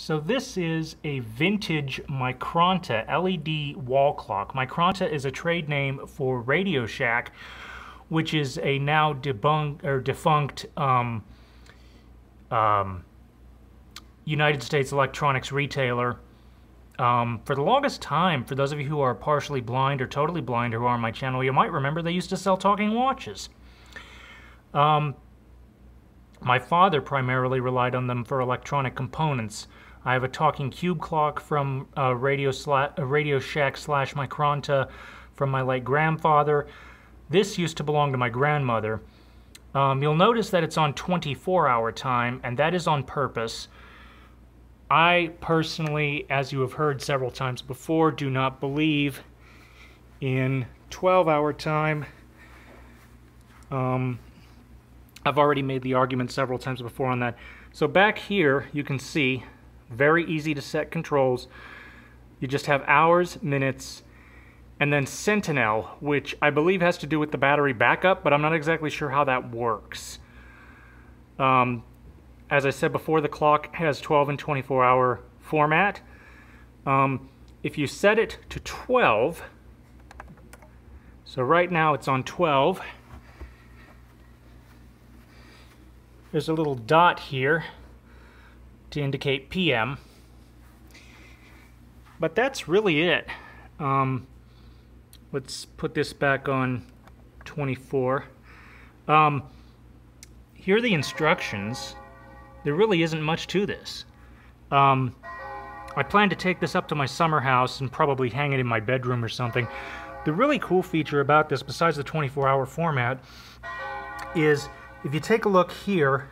So this is a vintage Micronta LED wall clock. Micronta is a trade name for Radio Shack, which is a now debunked or defunct um, um, United States electronics retailer. Um, for the longest time, for those of you who are partially blind or totally blind who are on my channel, you might remember they used to sell talking watches. Um, my father primarily relied on them for electronic components. I have a talking cube clock from uh, Radio, uh, Radio Shack slash Micronta from my late grandfather. This used to belong to my grandmother. Um, you'll notice that it's on 24 hour time, and that is on purpose. I personally, as you have heard several times before, do not believe in 12 hour time. Um, I've already made the argument several times before on that. So back here, you can see, very easy to set controls. You just have hours, minutes, and then Sentinel, which I believe has to do with the battery backup, but I'm not exactly sure how that works. Um, as I said before, the clock has 12 and 24 hour format. Um, if you set it to 12, so right now it's on 12, There's a little dot here to indicate PM. But that's really it. Um, let's put this back on 24. Um, here are the instructions. There really isn't much to this. Um, I plan to take this up to my summer house and probably hang it in my bedroom or something. The really cool feature about this, besides the 24-hour format, is if you take a look here,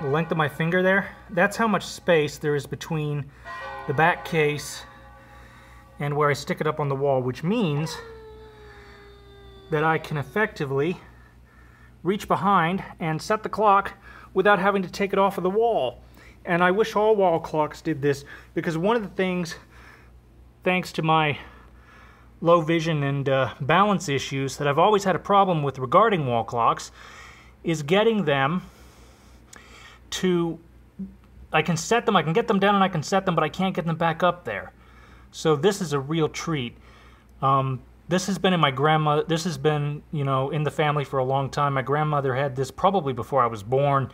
the length of my finger there, that's how much space there is between the back case and where I stick it up on the wall, which means that I can effectively reach behind and set the clock without having to take it off of the wall. And I wish all wall clocks did this because one of the things, thanks to my low vision and uh, balance issues that I've always had a problem with regarding wall clocks is getting them to I can set them, I can get them down and I can set them, but I can't get them back up there. So this is a real treat. Um, this has been in my grandma, this has been, you know, in the family for a long time. My grandmother had this probably before I was born.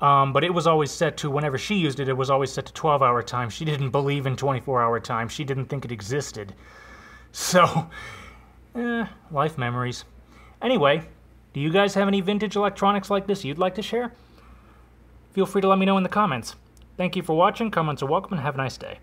Um, but it was always set to, whenever she used it, it was always set to 12 hour time. She didn't believe in 24 hour time. She didn't think it existed. So, eh, life memories. Anyway, do you guys have any vintage electronics like this you'd like to share? Feel free to let me know in the comments. Thank you for watching, comments are welcome, and have a nice day.